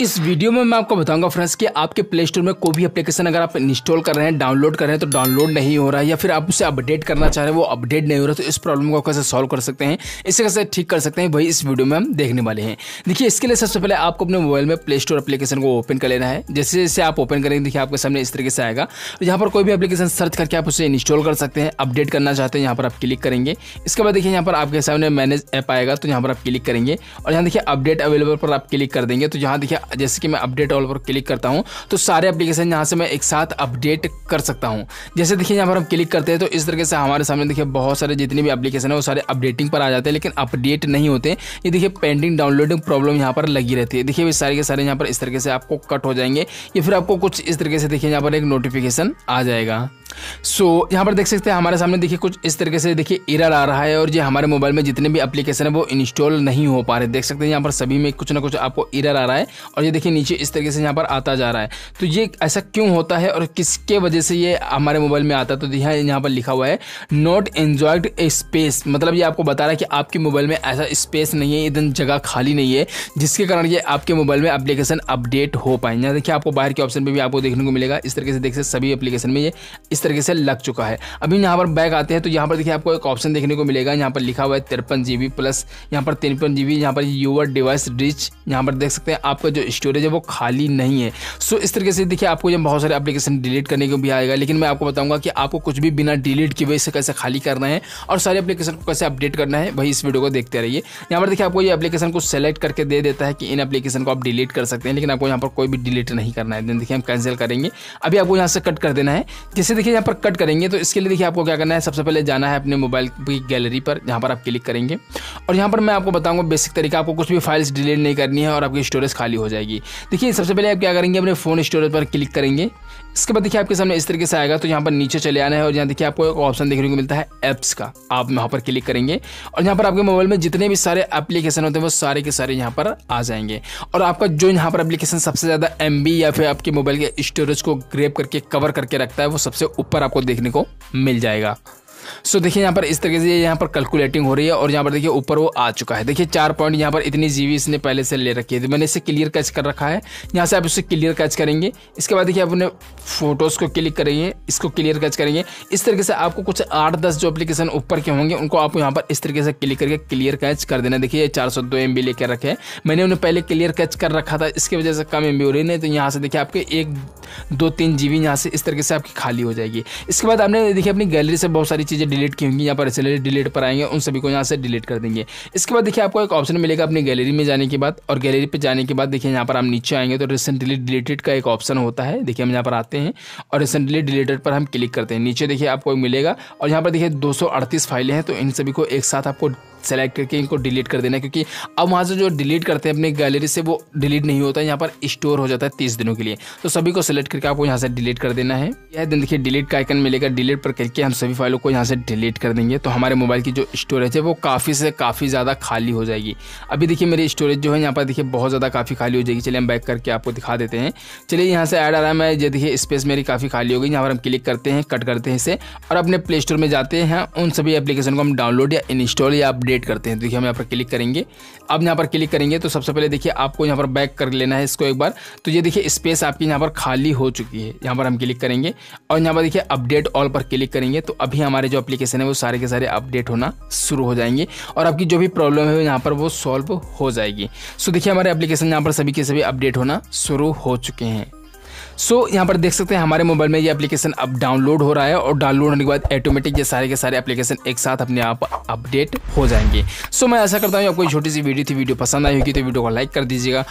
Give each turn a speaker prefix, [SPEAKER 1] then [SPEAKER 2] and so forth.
[SPEAKER 1] इस वीडियो में मैं आपको बताऊँगा फ्रेंड्स कि आपके प्ले स्टोर में कोई भी एप्लीकेशन अगर आप इंस्टॉल कर रहे हैं डाउनलोड कर रहे हैं तो डाउनलोड नहीं हो रहा है, या फिर आप उसे अपडेट करना चाह रहे हैं, वो अपडेट नहीं हो रहा तो इस प्रॉब्लम को कैसे सॉल्व कर सकते हैं? इसे कैसे ठीक कर सकते हैं? वही इस वीडियो में हम देखने वाले हैं। देखिए, इसके लिए सबसे पहले आपको अपने मोबाइल में प्ले स्टोर अपलीकेशन को ओपन कर लेना है। जैसे जैसे आप ओपन करेंगे, देखिए आपके सामने इस तरीके से आएगा। तो यहाँ पर कोई भी एप्लीकेशन सर्च करके आप उसे इंस्टॉल कर सकते हैं अपडेट करना चाहते हैं, यहाँ पर आप क्लिक करेंगे। इसके बाद देखिए, यहाँ पर आपके सामने मैनेज ऐप आएगा तो यहाँ पर आप क्लिक करेंगे। और यहाँ देखिए अपडेट अवेलेबल पर आप क्लिक कर देंगे। तो यहाँ देखिए जैसे कि मैं अपडेट ऑल पर क्लिक करता हूँ तो सारे एप्लीकेशन यहाँ से मैं एक साथ अपडेट कर सकता हूँ। जैसे देखिए यहाँ पर हम क्लिक करते हैं तो इस तरीके से हमारे सामने देखिए बहुत सारे जितने भी एप्लीकेशन है, वो सारे अपडेटिंग पर आ जाते हैं, लेकिन अपडेट नहीं होते। ये देखिए पेंडिंग डाउनलोडिंग प्रॉब्लम यहाँ पर लगी रहती है। देखिए सारे के सारे यहाँ पर इस तरीके से आपको कट हो जाएँगे। या फिर आपको कुछ इस तरीके से देखिए यहाँ पर एक नोटिफिकेशन आ जाएगा। सो so, यहाँ पर देख सकते हैं हमारे सामने देखिए कुछ इस तरीके से देखिए एरर आ रहा है और ये हमारे मोबाइल में जितने भी एप्लीकेशन है वो इंस्टॉल नहीं हो पा रहे। देख सकते हैं यहाँ पर सभी में कुछ ना कुछ आपको एरर आ रहा है और ये देखिए नीचे इस तरीके से यहाँ पर आता जा रहा है। तो ये ऐसा क्यों होता है और किसके वजह से ये हमारे मोबाइल में आता है? तो यहाँ यहाँ पर लिखा हुआ है नॉट एन्जॉयड ए स्पेस मतलब ये आपको बता रहा है कि आपके मोबाइल में ऐसा स्पेस नहीं है इधर जगह खाली नहीं है जिसके कारण ये आपके मोबाइल में एप्लीकेशन अपडेट हो पाए। यहाँ देखिए आपको बाहर के ऑप्शन पर भी आपको देखने को मिलेगा। इस तरीके से देख सकते सभी एप्लीकेशन में ये इस तरीके से लग चुका है। अभी यहाँ पर बैक आते हैं तो यहाँ पर देखिए आपको एक ऑप्शन देखने को मिलेगा। यहाँ पर लिखा हुआ है तिरपन जी प्लस यहाँ पर तिरपन जी यहाँ पर यूवर डिवाइस रिच यहाँ पर देख सकते हैं आपका जो स्टोरेज है वो खाली नहीं है। सो इस तरीके से देखिए आपको ये बहुत सारे एप्लीकेशन डिलीट करने को भी आएगा, लेकिन मैं आपको बताऊँगा कि आपको कुछ भी बिना डिलीट की वजह से कैसे खाली करना है और सारे एप्लीकेशन को कैसे अपडेट करना है, वही इस वीडियो को देखते रहिए। यहाँ पर देखिए आपको ये एप्लीकेशन को सेलेक्ट करके दे देता है कि इन एप्लीकेशन को आप डिलीट कर सकते हैं, लेकिन आपको यहाँ पर कोई भी डिलीट नहीं करना है। देखिए हम कैंसिल करेंगे। अभी आपको यहाँ से कट कर देना है। जैसे देखिए यहाँ पर कट करेंगे तो इसके लिए देखिए आपको क्या करना है, सबसे पहले जाना है अपने मोबाइल की गैलरी पर जहाँ पर आप क्लिक करेंगे। और यहाँ पर मैं आपको बताऊँगा बेसिक तरीका, आपको कुछ भी फाइल्स डिलीट नहीं करनी है और आपकी स्टोरेज खाली हो जाएगी। देखिए, सबसे पहले आप क्या करेंगे, अपने फ़ोन स्टोरेज पर क्लिक करेंगे। इसके बाद देखिए आपके सामने इस तरीके से आएगा तो यहाँ पर नीचे चले आना है और यहाँ देखिए आपको एक ऑप्शन देखने को मिलता है ऐप्स का। आप यहाँ पर क्लिक करेंगे और यहाँ पर आपके मोबाइल में जितने भी सारे एप्लीकेशन होते हैं, वो सारे के सारे यहाँ पर आ जाएँगे। और आपका जो यहाँ पर एप्लीकेशन सबसे ज़्यादा एम या फिर आपके मोबाइल के स्टोरेज को ग्रेप करके कवर करके रखता है, वो सबसे ऊपर आपको देखने को मिल जाएगा। सो so, देखिए यहाँ पर इस तरीके से यहाँ पर कैलकुलेटिंग हो रही है और यहाँ पर देखिए ऊपर वो आ चुका है। देखिए चार पॉइंट यहाँ पर इतनी जीबी इसने पहले से ले रखी है। तो मैंने इसे क्लियर कैच कर रखा है। यहाँ से आप इसे क्लियर कैच करेंगे। इसके बाद देखिए आप अपने फ़ोटोज़ को क्लिक करेंगे इसको क्लियर कैच करेंगे। इस तरीके से आपको कुछ आठ दस जो एप्लीकेशन ऊपर के होंगे उनको आप यहाँ पर इस तरीके से क्लिक करके क्लियर कैच कर देना। देखिए चार सौ दो एम लेकर रखे मैंने उन्हें पहले क्लियर कैच कर रखा था इसकी वजह से कम एम बी हो रही नहीं तो यहाँ से देखिए आपके एक दो तीन जी यहाँ से इस तरीके से आपकी खाली हो जाएगी। इसके बाद आपने देखिए, अपनी गैलरी से बहुत सारी चीज़ें डिलीट की होंगी, यहाँ पर इसलिए डिलीट पर आएँगे, उन सभी को यहाँ से डिलीट कर देंगे। इसके बाद देखिए, आपको एक ऑप्शन मिलेगा अपनी गैलरी में जाने के बाद, और गैलरी पर जाने के बाद देखिए, यहाँ पर आप नीचे आएँगे तो रिसेंटली डिलीटेड का एक ऑप्शन होता है। देखिए, हम यहाँ पर आते हैं, और रिसेंटली डिलीटेड पर हम क्लिक करते हैं। नीचे देखिए, आपको मिलेगा, और यहाँ पर देखिए, दो सौ अड़तीस फाइलें हैं तो इन सभी को एक साथ आपको सेलेक्ट करके इनको डिलीट कर देना क्योंकि अब वहाँ से जो डिलीट करते हैं अपनी गैलरी से वो डिलीट नहीं होता है यहाँ पर स्टोर हो जाता है तीस दिनों के लिए। तो सभी को सेलेक्ट करके आपको यहाँ से डिलीट कर देना है। यह दिन देखिए डिलीट का आइकन मिलेगा। डिलीट पर करके हम सभी फाइलों को यहाँ से डिलीट कर देंगे। तो हमारे मोबाइल की जो स्टोरेज है, वो काफ़ी से काफ़ी ज़्यादा खाली हो जाएगी। अभी देखिए, मेरी स्टोरेज जो है, यहाँ पर देखिए, बहुत ज़्यादा काफ़ी खाली हो जाएगी। चलिए, हम बैक करके आपको दिखा देते हैं। चलिए, यहाँ से ऐड आ रहा है मैं, ये देखिए स्पेस मेरी काफ़ी खाली हो गई। यहाँ पर हम क्लिक करते हैं कट करते हैं इसे। और अपने प्ले स्टोर में जाते हैं, उन सभी एप्लीकेशन को हम डाउनलोड या इंस्टॉल या अपडेट करते हैं। देखिए, हम यहाँ पर क्लिक करेंगे। अब यहाँ पर क्लिक करेंगे तो सबसे पहले देखिए, आपको यहाँ पर बैक कर लेना है इसको एक बार। तो ये देखिए स्पेस आपकी यहाँ पर खाली हो चुकी है। यहाँ पर हम क्लिक करेंगे। और यहाँ पर देखिए अपडेट ऑल पर क्लिक करेंगे तो अभी हमारे जो एप्लीकेशन है वो सारे के सारे अपडेट होना शुरू हो जाएँगे और आपकी जो भी प्रॉब्लम है यहाँ पर वो सॉल्व हो जाएगी। सो देखिए हमारे एप्लीकेशन यहाँ पर सभी के सभी अपडेट होना शुरू हो चुके हैं। सो so, यहाँ पर देख सकते हैं हमारे मोबाइल में ये एप्लीकेशन अब डाउनलोड हो रहा है और डाउनलोड होने के बाद ऑटोमेटिक ये सारे के सारे एप्लीकेशन एक साथ अपने आप अपडेट हो जाएँगे। सो so, मैं ऐसा करता हूँ आपको छोटी सी वीडियो थी वीडियो पसंद आई होगी तो वीडियो को लाइक कर दीजिएगा।